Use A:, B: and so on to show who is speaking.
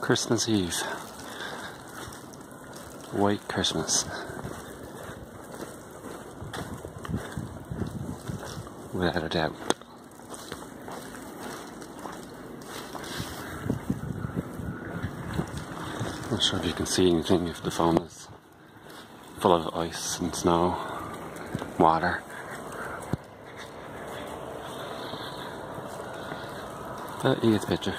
A: Christmas Eve. White Christmas. Without a doubt. Not sure if you can see anything if the phone is full of ice and snow, water. But you get picture.